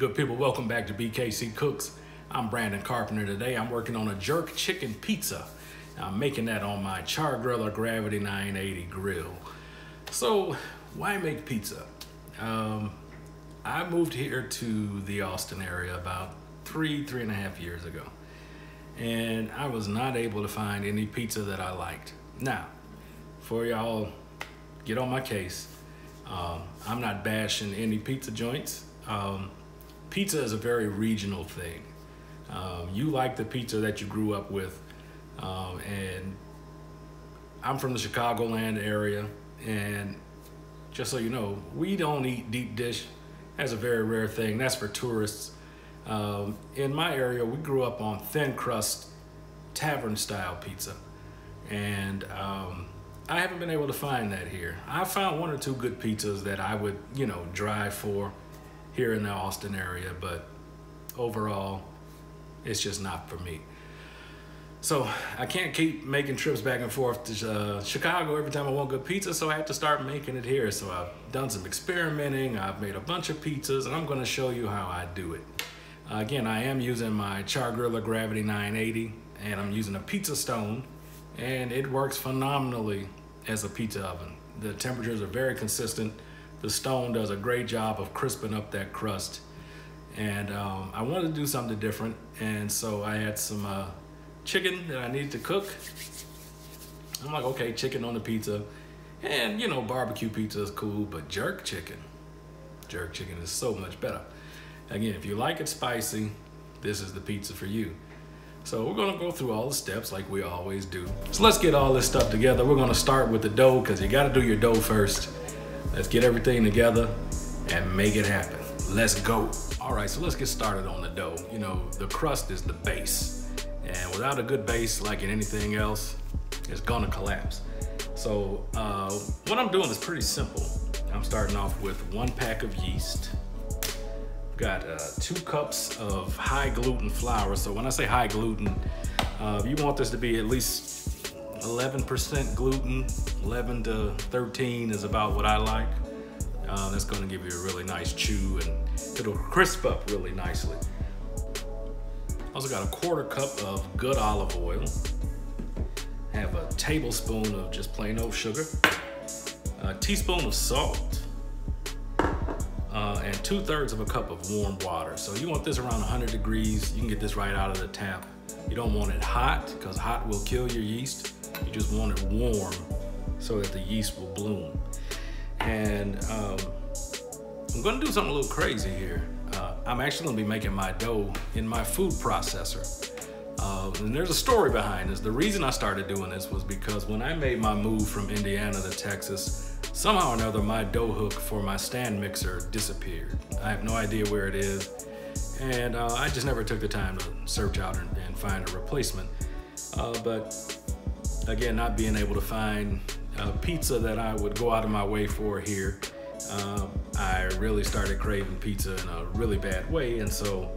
good people, welcome back to BKC Cooks. I'm Brandon Carpenter today. I'm working on a jerk chicken pizza. I'm making that on my Char Griller Gravity 980 grill. So, why make pizza? Um, I moved here to the Austin area about three, three and a half years ago. And I was not able to find any pizza that I liked. Now, for y'all get on my case, um, I'm not bashing any pizza joints. Um, pizza is a very regional thing. Um, you like the pizza that you grew up with, um, and I'm from the Chicagoland area, and just so you know, we don't eat deep dish. That's a very rare thing. That's for tourists. Um, in my area, we grew up on thin crust, tavern style pizza, and um, I haven't been able to find that here. I found one or two good pizzas that I would, you know, drive for here in the Austin area, but overall, it's just not for me. So I can't keep making trips back and forth to uh, Chicago every time I want good pizza, so I have to start making it here. So I've done some experimenting, I've made a bunch of pizzas, and I'm gonna show you how I do it. Uh, again, I am using my Char Griller Gravity 980, and I'm using a pizza stone, and it works phenomenally as a pizza oven. The temperatures are very consistent. The stone does a great job of crisping up that crust. And um, I wanted to do something different, and so I had some uh, chicken that I needed to cook. I'm like, okay, chicken on the pizza. And you know, barbecue pizza is cool, but jerk chicken, jerk chicken is so much better. Again, if you like it spicy, this is the pizza for you. So we're gonna go through all the steps like we always do. So let's get all this stuff together. We're gonna start with the dough because you gotta do your dough first. Let's get everything together and make it happen. Let's go. All right, so let's get started on the dough. You know, the crust is the base. And without a good base, like in anything else, it's gonna collapse. So uh, what I'm doing is pretty simple. I'm starting off with one pack of yeast. Got uh, two cups of high gluten flour. So when I say high gluten, uh, you want this to be at least 11% gluten. 11 to 13 is about what I like. Uh, that's gonna give you a really nice chew and it'll crisp up really nicely. Also got a quarter cup of good olive oil. Have a tablespoon of just plain old sugar. A teaspoon of salt. Uh, and two thirds of a cup of warm water. So you want this around 100 degrees. You can get this right out of the tap. You don't want it hot because hot will kill your yeast. You just want it warm so that the yeast will bloom. And um, I'm gonna do something a little crazy here. Uh, I'm actually gonna be making my dough in my food processor. Uh, and there's a story behind this. The reason I started doing this was because when I made my move from Indiana to Texas, somehow or another my dough hook for my stand mixer disappeared. I have no idea where it is. And uh, I just never took the time to search out and, and find a replacement. Uh, but again, not being able to find a pizza that I would go out of my way for here, uh, I really started craving pizza in a really bad way. And so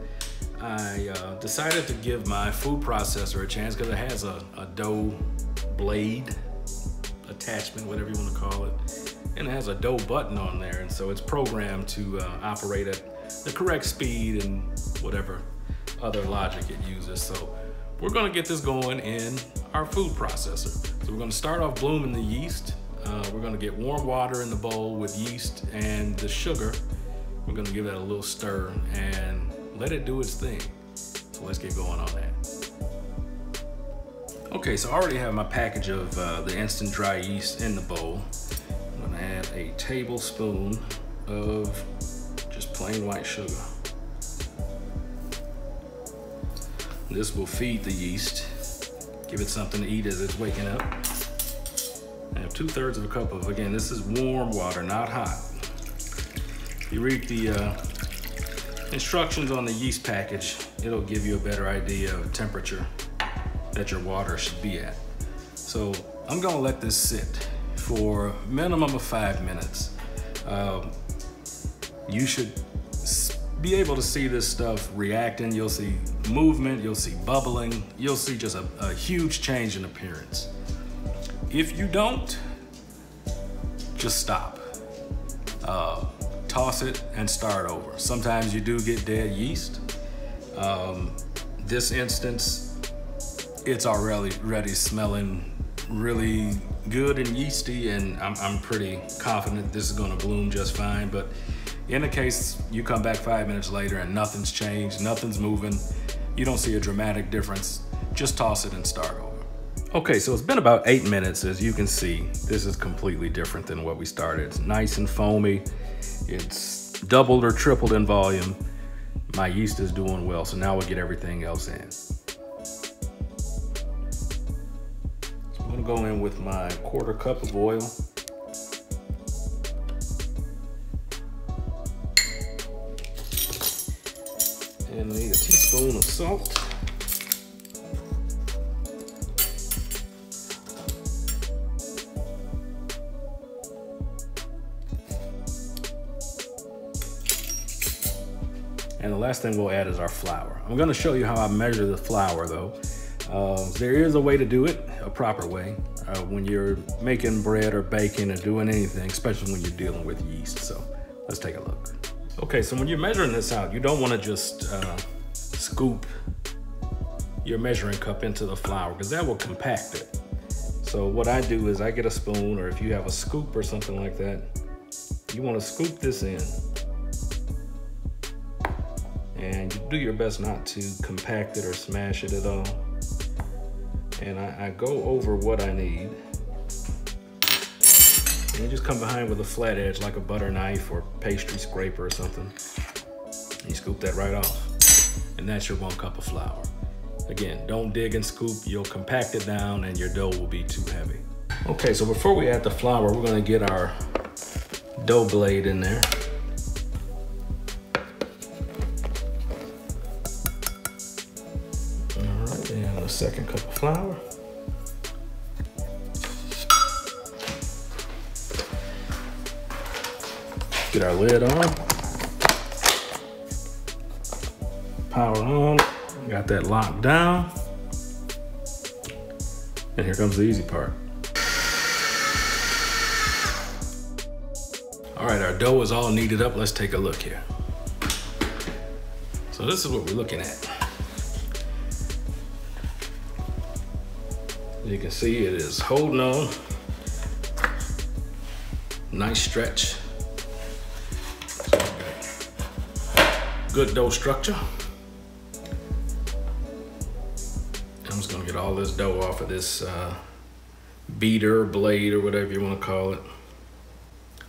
I uh, decided to give my food processor a chance because it has a, a, dough blade attachment, whatever you want to call it. And it has a dough button on there. And so it's programmed to uh, operate at the correct speed and whatever other logic it uses. So we're gonna get this going in our food processor. So we're gonna start off blooming the yeast. Uh, we're gonna get warm water in the bowl with yeast and the sugar. We're gonna give that a little stir and let it do its thing. So let's get going on that. Okay, so I already have my package of uh, the instant dry yeast in the bowl. I'm gonna add a tablespoon of just plain white sugar. This will feed the yeast, give it something to eat as it's waking up. I have two thirds of a cup of, again, this is warm water, not hot. You read the uh, instructions on the yeast package, it'll give you a better idea of temperature that your water should be at. So I'm gonna let this sit for minimum of five minutes. Um, you should be able to see this stuff reacting. You'll see movement, you'll see bubbling, you'll see just a, a huge change in appearance. If you don't, just stop. Uh, toss it and start over. Sometimes you do get dead yeast. Um, this instance, it's already, already smelling really good and yeasty and I'm, I'm pretty confident this is gonna bloom just fine. But in the case you come back five minutes later and nothing's changed, nothing's moving, you don't see a dramatic difference, just toss it and start over. Okay, so it's been about eight minutes. As you can see, this is completely different than what we started. It's nice and foamy. It's doubled or tripled in volume. My yeast is doing well, so now we'll get everything else in. So I'm gonna go in with my quarter cup of oil. And I need a teaspoon of salt. And the last thing we'll add is our flour. I'm gonna show you how I measure the flour though. Uh, there is a way to do it, a proper way, uh, when you're making bread or baking or doing anything, especially when you're dealing with yeast. So let's take a look. Okay, so when you're measuring this out, you don't wanna just uh, scoop your measuring cup into the flour because that will compact it. So what I do is I get a spoon or if you have a scoop or something like that, you wanna scoop this in and you do your best not to compact it or smash it at all. And I, I go over what I need. And you just come behind with a flat edge like a butter knife or pastry scraper or something. And you scoop that right off. And that's your one cup of flour. Again, don't dig and scoop, you'll compact it down and your dough will be too heavy. Okay, so before we add the flour, we're gonna get our dough blade in there. All right, and a second cup of flour. Get our lid on. Power on. Got that locked down. And here comes the easy part. All right, our dough is all kneaded up. Let's take a look here. So this is what we're looking at. You can see it is holding on. Nice stretch. Good dough structure. I'm just gonna get all this dough off of this uh, beater, blade, or whatever you wanna call it.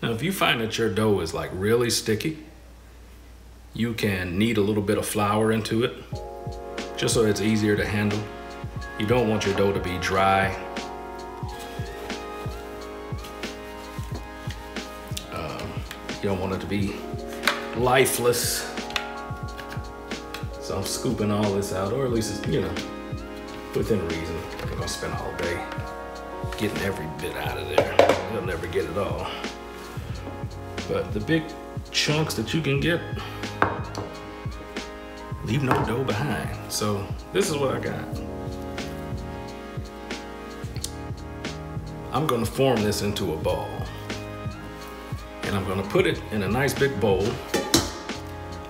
Now, if you find that your dough is like really sticky, you can knead a little bit of flour into it, just so it's easier to handle. You don't want your dough to be dry. Um, you don't want it to be lifeless. So I'm scooping all this out, or at least you know, within reason. I'm gonna spend all day getting every bit out of there. You'll never get it all. But the big chunks that you can get, leave no dough behind. So this is what I got. I'm gonna form this into a ball. And I'm gonna put it in a nice big bowl.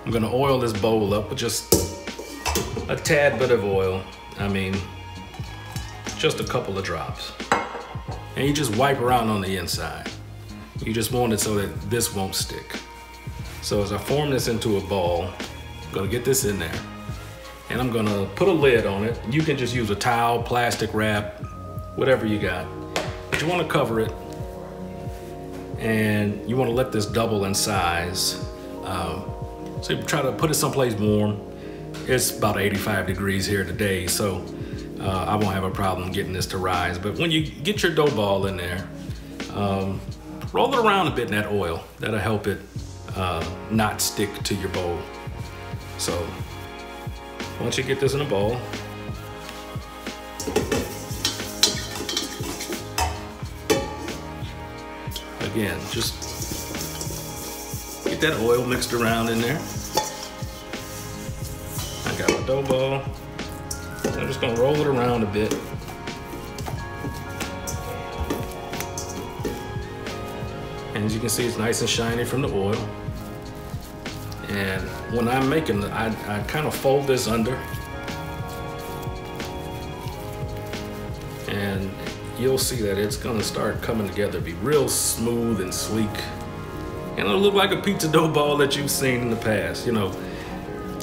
I'm gonna oil this bowl up with just a tad bit of oil. I mean, just a couple of drops. And you just wipe around on the inside. You just want it so that this won't stick. So as I form this into a ball, I'm gonna get this in there. And I'm gonna put a lid on it. You can just use a towel, plastic wrap, whatever you got. But you wanna cover it and you wanna let this double in size. Um, so you try to put it someplace warm. It's about 85 degrees here today, so uh, I won't have a problem getting this to rise. But when you get your dough ball in there, um, roll it around a bit in that oil. That'll help it uh, not stick to your bowl. So once you get this in a bowl, again, just get that oil mixed around in there. Dough ball. I'm just gonna roll it around a bit. And as you can see, it's nice and shiny from the oil. And when I'm making, I, I kind of fold this under. And you'll see that it's gonna start coming together, be real smooth and sleek. And it'll look like a pizza dough ball that you've seen in the past. You know,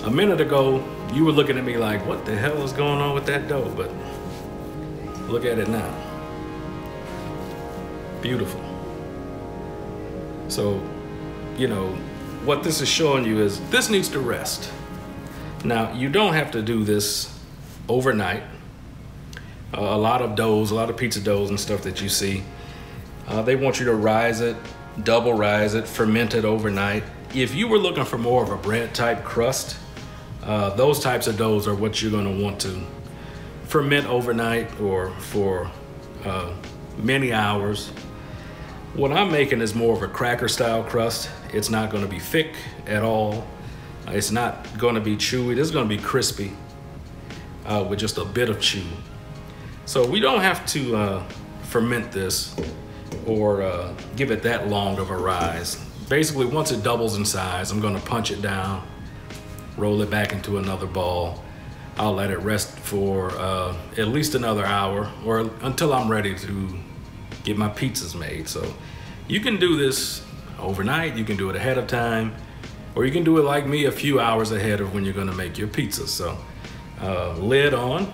a minute ago, you were looking at me like, what the hell is going on with that dough? But look at it now. Beautiful. So, you know, what this is showing you is this needs to rest. Now, you don't have to do this overnight. Uh, a lot of doughs, a lot of pizza doughs and stuff that you see, uh, they want you to rise it, double rise it, ferment it overnight. If you were looking for more of a bread type crust, uh, those types of doughs are what you're gonna want to ferment overnight or for uh, many hours what I'm making is more of a cracker style crust. It's not gonna be thick at all. It's not gonna be chewy. This is gonna be crispy uh, with just a bit of chew. So we don't have to uh, ferment this or uh, give it that long of a rise. Basically, once it doubles in size, I'm gonna punch it down, roll it back into another ball. I'll let it rest for uh, at least another hour or until I'm ready to get my pizzas made. So you can do this overnight, you can do it ahead of time, or you can do it like me a few hours ahead of when you're gonna make your pizza. So uh, lid on,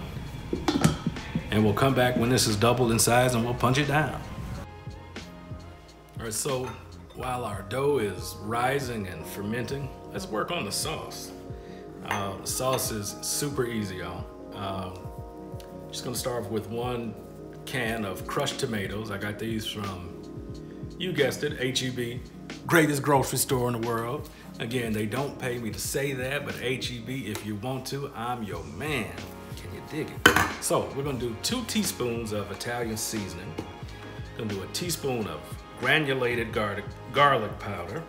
and we'll come back when this is doubled in size and we'll punch it down. All right, so while our dough is rising and fermenting, let's work on the sauce. Uh, sauce is super easy, y'all. Uh, just gonna start off with one can of crushed tomatoes. I got these from, you guessed it, HEB, greatest grocery store in the world. Again, they don't pay me to say that, but HEB, if you want to, I'm your man. Can you dig it? So we're gonna do two teaspoons of Italian seasoning. Gonna do a teaspoon of granulated garlic, garlic powder,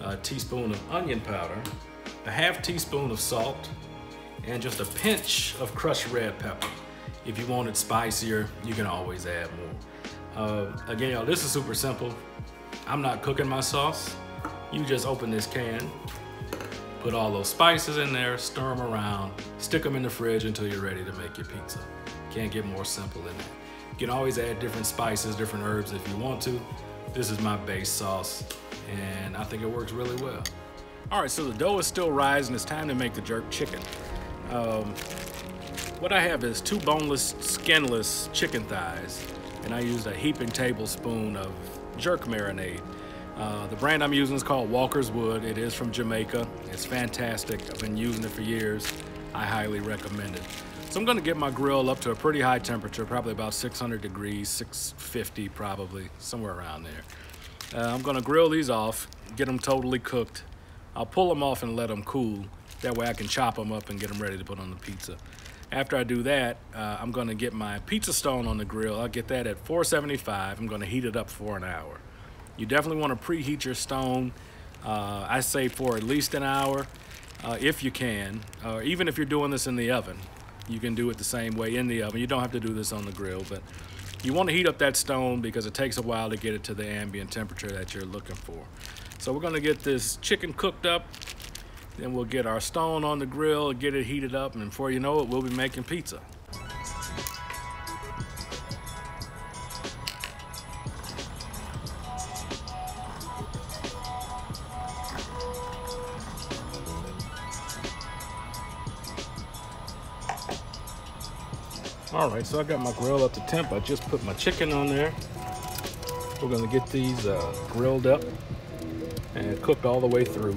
a teaspoon of onion powder, a half teaspoon of salt, and just a pinch of crushed red pepper. If you want it spicier, you can always add more. Uh, again, y'all, this is super simple. I'm not cooking my sauce. You just open this can, put all those spices in there, stir them around, stick them in the fridge until you're ready to make your pizza. Can't get more simple than that. You can always add different spices, different herbs if you want to. This is my base sauce, and I think it works really well. All right, so the dough is still rising. It's time to make the jerk chicken. Um, what I have is two boneless, skinless chicken thighs, and I used a heaping tablespoon of jerk marinade. Uh, the brand I'm using is called Walkerswood. It is from Jamaica. It's fantastic. I've been using it for years. I highly recommend it. So I'm gonna get my grill up to a pretty high temperature, probably about 600 degrees, 650 probably, somewhere around there. Uh, I'm gonna grill these off, get them totally cooked. I'll pull them off and let them cool. That way I can chop them up and get them ready to put on the pizza. After I do that, uh, I'm gonna get my pizza stone on the grill. I'll get that at 475. I'm gonna heat it up for an hour. You definitely wanna preheat your stone. Uh, I say for at least an hour, uh, if you can, or even if you're doing this in the oven. You can do it the same way in the oven. You don't have to do this on the grill, but you wanna heat up that stone because it takes a while to get it to the ambient temperature that you're looking for. So we're gonna get this chicken cooked up then we'll get our stone on the grill, get it heated up, and before you know it, we'll be making pizza. All right, so I got my grill up to temp. I just put my chicken on there. We're gonna get these uh, grilled up and cooked all the way through.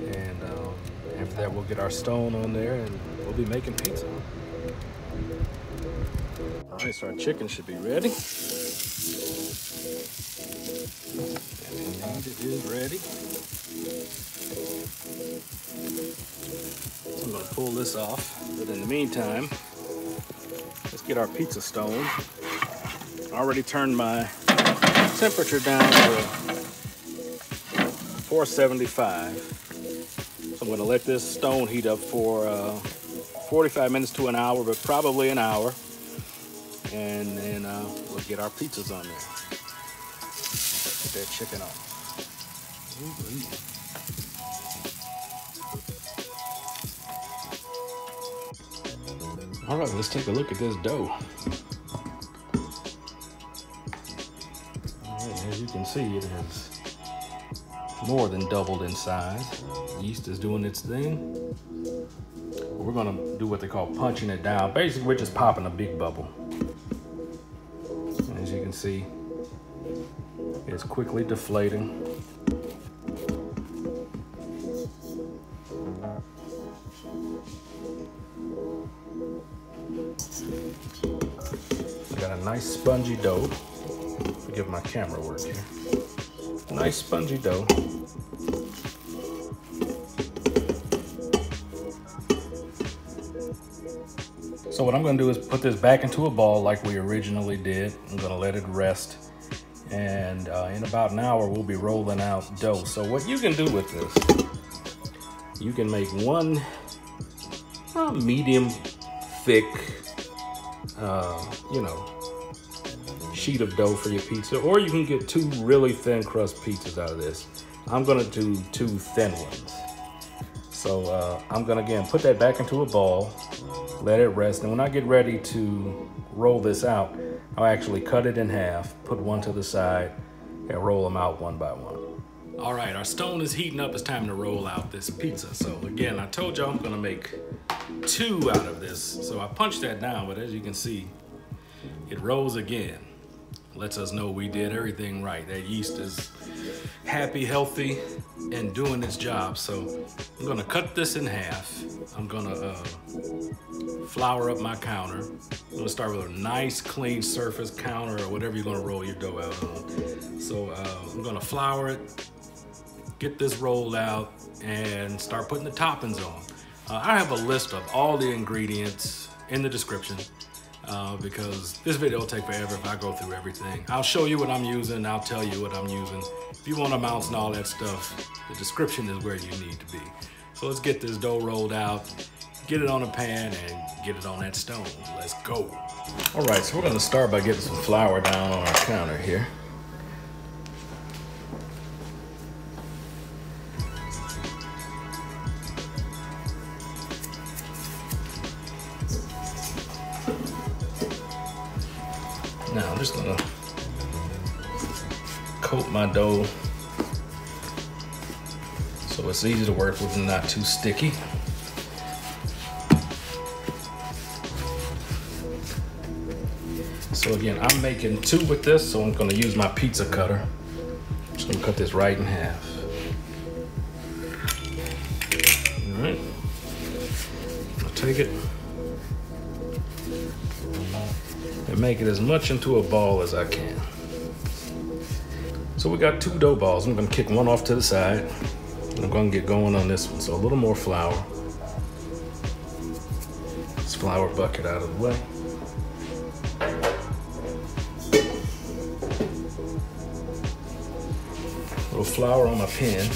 And um, after that, we'll get our stone on there and we'll be making pizza. All right, so our chicken should be ready. And it is ready. So I'm gonna pull this off, but in the meantime, let's get our pizza stone. I already turned my temperature down to 475. So I'm gonna let this stone heat up for uh, 45 minutes to an hour, but probably an hour. And then uh, we'll get our pizzas on there. Get that chicken on. All right, let's take a look at this dough. as you can see, it has more than doubled in size. Yeast is doing its thing. We're gonna do what they call punching it down. Basically, we're just popping a big bubble. As you can see, it's quickly deflating. I got a nice spongy dough. Forgive my camera work here. Nice spongy dough. So what I'm gonna do is put this back into a ball like we originally did. I'm gonna let it rest. And uh, in about an hour, we'll be rolling out dough. So what you can do with this, you can make one uh, medium thick, uh, you know, sheet of dough for your pizza, or you can get two really thin crust pizzas out of this. I'm gonna do two thin ones. So uh, I'm gonna again put that back into a ball, let it rest, and when I get ready to roll this out, I'll actually cut it in half, put one to the side, and roll them out one by one. All right, our stone is heating up. It's time to roll out this pizza. So again, I told y'all I'm gonna make two out of this. So I punched that down, but as you can see, it rolls again lets us know we did everything right. That yeast is happy, healthy, and doing its job. So I'm gonna cut this in half. I'm gonna uh, flour up my counter. I'm gonna start with a nice clean surface counter or whatever you're gonna roll your dough out on. So uh, I'm gonna flour it, get this rolled out, and start putting the toppings on. Uh, I have a list of all the ingredients in the description uh, because this video will take forever if I go through everything. I'll show you what I'm using, I'll tell you what I'm using. If you want amounts and all that stuff, the description is where you need to be. So let's get this dough rolled out, get it on a pan, and get it on that stone. Let's go. All right, so we're gonna start by getting some flour down on our counter here. It's easy to work with and not too sticky. So again, I'm making two with this, so I'm gonna use my pizza cutter. I'm just gonna cut this right in half. All right, I'll take it and make it as much into a ball as I can. So we got two dough balls. I'm gonna kick one off to the side. I'm gonna get going on this one. So a little more flour. This flour bucket out of the way. A little flour on my pan.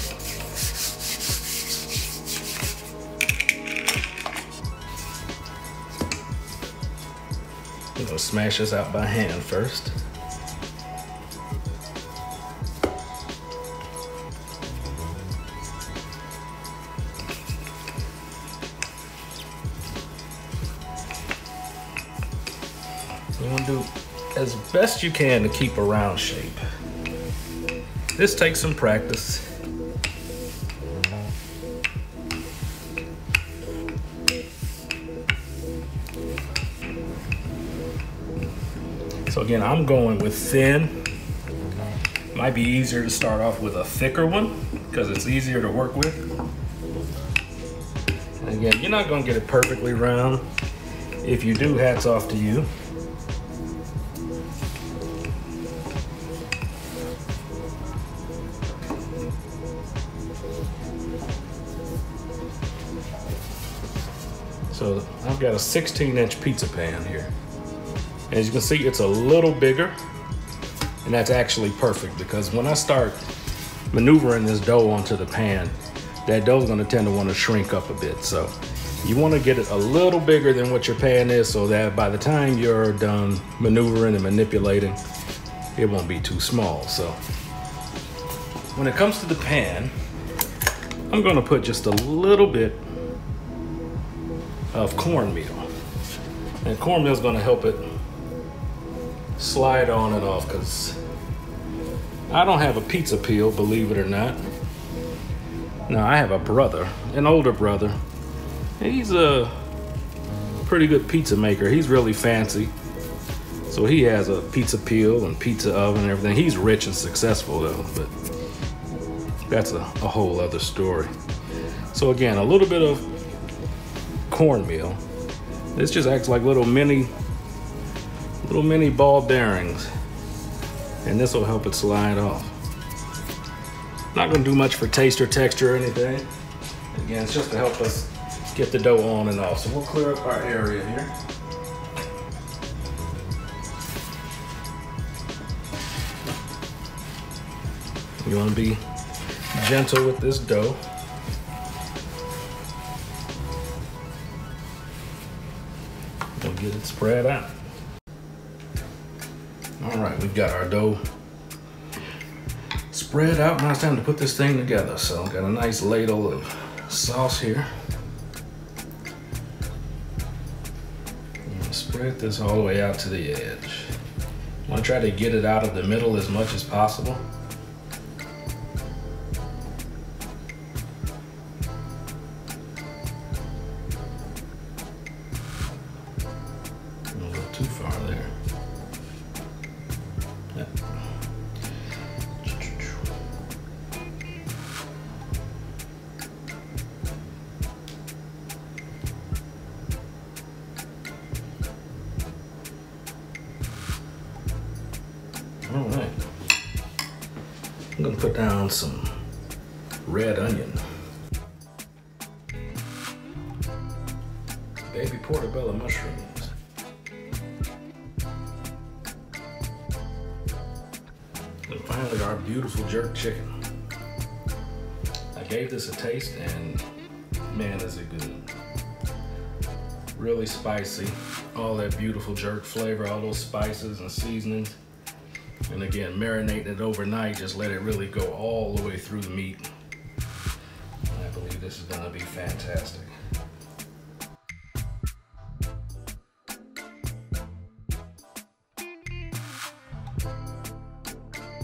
Gonna smash this out by hand first. You can to keep a round shape. This takes some practice. So again, I'm going with thin. Might be easier to start off with a thicker one because it's easier to work with. Again, you're not gonna get it perfectly round. If you do, hats off to you. Got a 16 inch pizza pan here. As you can see, it's a little bigger and that's actually perfect because when I start maneuvering this dough onto the pan, that dough is gonna tend to wanna shrink up a bit. So you wanna get it a little bigger than what your pan is so that by the time you're done maneuvering and manipulating, it won't be too small. So when it comes to the pan, I'm gonna put just a little bit of cornmeal. And cornmeal is gonna help it slide on and off because I don't have a pizza peel, believe it or not. Now I have a brother, an older brother. He's a pretty good pizza maker. He's really fancy. So he has a pizza peel and pizza oven and everything. He's rich and successful though, but that's a, a whole other story. So again, a little bit of cornmeal. This just acts like little mini, little mini ball bearings. And this will help it slide off. Not gonna do much for taste or texture or anything. Again, it's just to help us get the dough on and off. So we'll clear up our area here. You wanna be gentle with this dough. Get it spread out. All right, we've got our dough spread out. Now it's time to put this thing together. So I've got a nice ladle of sauce here. Spread this all the way out to the edge. I want to try to get it out of the middle as much as possible. Gonna put down some red onion. Baby portobello mushrooms. And finally our beautiful jerk chicken. I gave this a taste and man is it good. Really spicy, all that beautiful jerk flavor, all those spices and seasonings. And again, marinate it overnight, just let it really go all the way through the meat. I believe this is gonna be fantastic.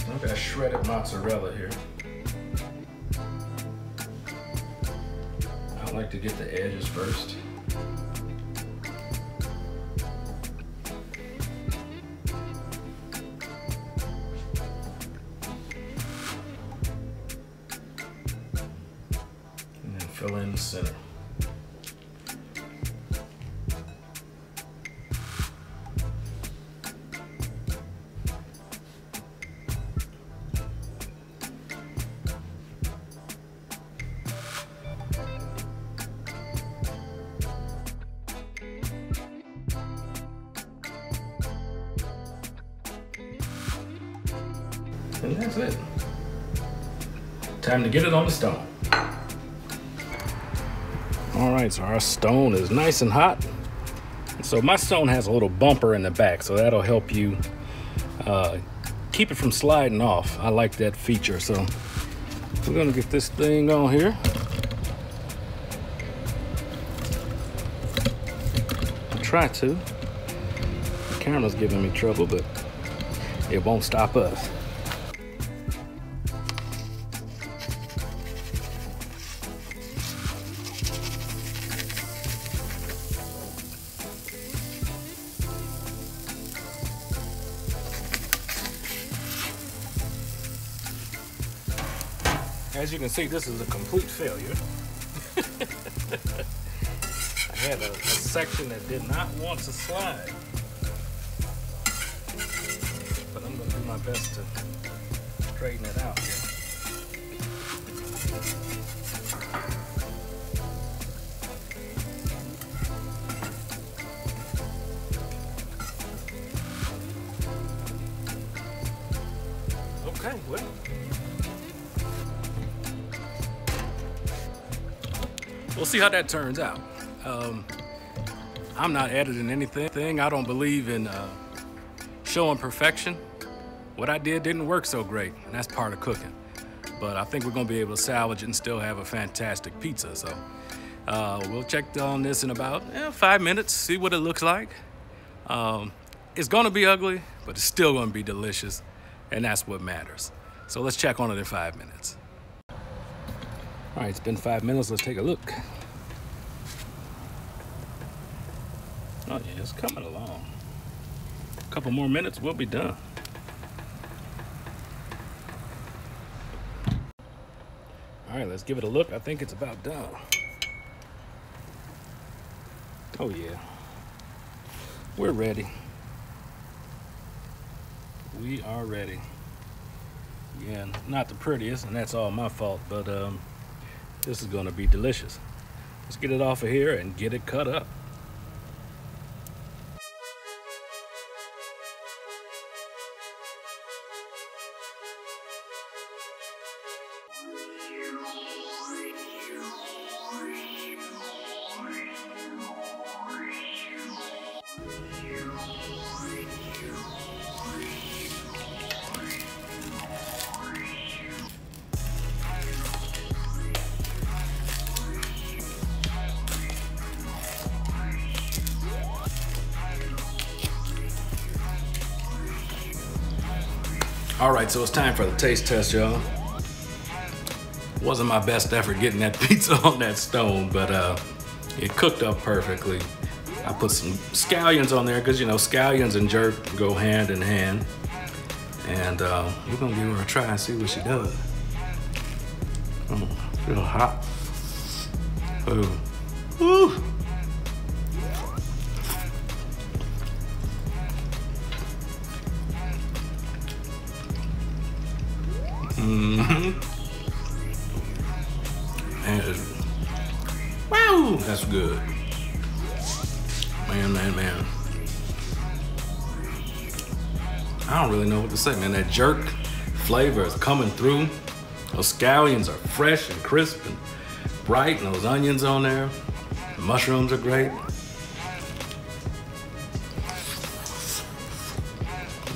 I've got shredded mozzarella here. I like to get the edges first. Get it on the stone. All right, so our stone is nice and hot. So my stone has a little bumper in the back, so that'll help you uh, keep it from sliding off. I like that feature. So we're gonna get this thing on here. Try to. The camera's giving me trouble, but it won't stop us. Can see, this is a complete failure. I had a, a, section that did not want to slide. But I'm gonna do my best to straighten it out. Okay, well. We'll see how that turns out. Um, I'm not editing anything. I don't believe in uh, showing perfection. What I did didn't work so great, and that's part of cooking. but I think we're gonna be able to salvage it and still have a fantastic pizza. So uh, we'll check on this in about eh, five minutes, see what it looks like. Um, it's gonna be ugly, but it's still gonna be delicious, and that's what matters. So let's check on it in five minutes. All right, it's been five minutes. Let's take a look. Oh yeah, it's coming along. A couple more minutes, we'll be done. All right, let's give it a look. I think it's about done. Oh yeah, we're ready. We are ready. Yeah, not the prettiest, and that's all my fault, but um, this is gonna be delicious. Let's get it off of here and get it cut up. All right, so it's time for the taste test, y'all. Wasn't my best effort getting that pizza on that stone, but uh, it cooked up perfectly. I put some scallions on there because you know scallions and jerk go hand in hand. And uh, we're gonna give her a try and see what she does. Oh, feel hot. Ooh. Woo. Mm-hmm. And, wow, that's good. Man, man, man. I don't really know what to say, man. That jerk flavor is coming through. Those scallions are fresh and crisp and bright, and those onions on there. The mushrooms are great.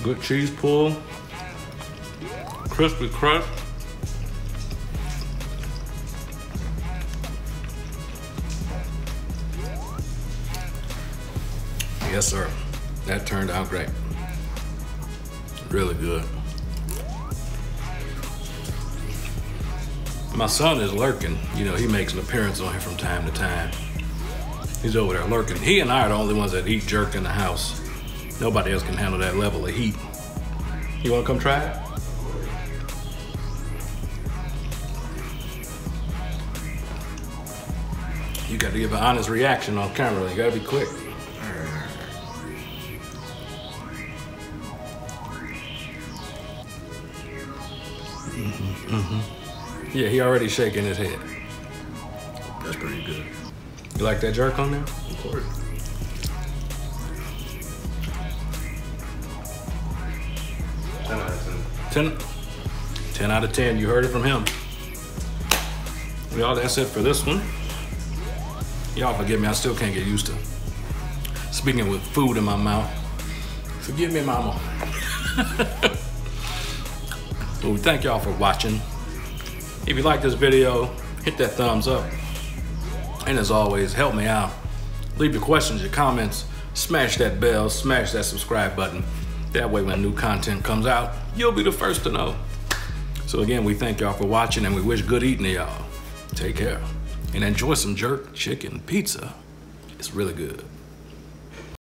Good cheese pull crispy crust. Yes, sir. That turned out great. Really good. My son is lurking. You know, he makes an appearance on here from time to time. He's over there lurking. He and I are the only ones that eat jerk in the house. Nobody else can handle that level of heat. You wanna come try it? Got to give an honest reaction on camera. You got to be quick. Mm-hmm, mm-hmm. Yeah, he already shaking his head. That's pretty good. You like that jerk on there? Of course. Ten out of ten. 10, 10 out of 10. You heard it from him. Y'all, that's it for this one. Y'all forgive me, I still can't get used to speaking with food in my mouth. Forgive me, mama. well, we thank y'all for watching. If you like this video, hit that thumbs up. And as always, help me out. Leave your questions, your comments, smash that bell, smash that subscribe button. That way when new content comes out, you'll be the first to know. So again, we thank y'all for watching and we wish good eating to y'all. Take care and enjoy some jerk chicken pizza. It's really good.